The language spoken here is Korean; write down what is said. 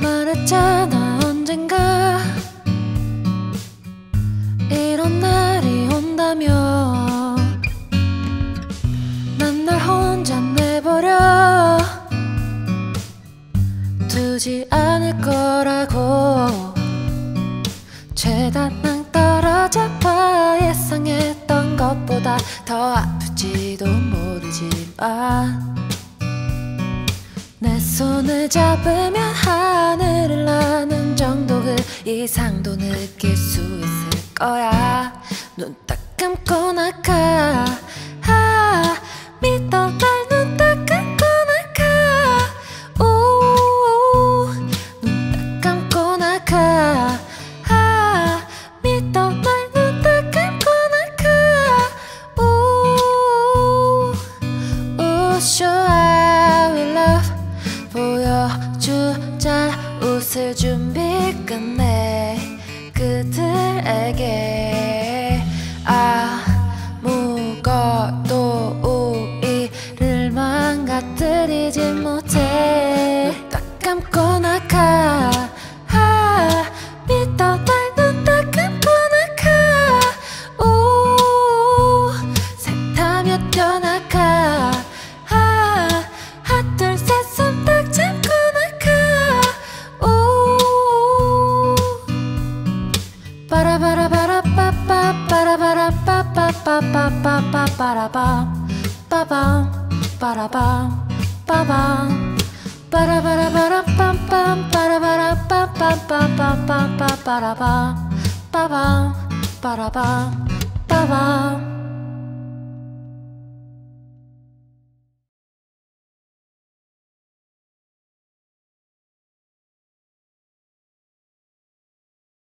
말했잖아 언젠가 이런 날이 온다면 난날 혼자 내버려 두지 않을 거라고. 죄다 것보다 더 아플지도 모르지만 내 손을 잡으면 하늘을 나는 정도 그 이상도 느낄 수 있을 거야. 눈 딱 감고 나가 웃을 준비 끝내 그들에게. 아무것도 우리를 망가뜨리지 못해. 눈딱 감고 빠라바라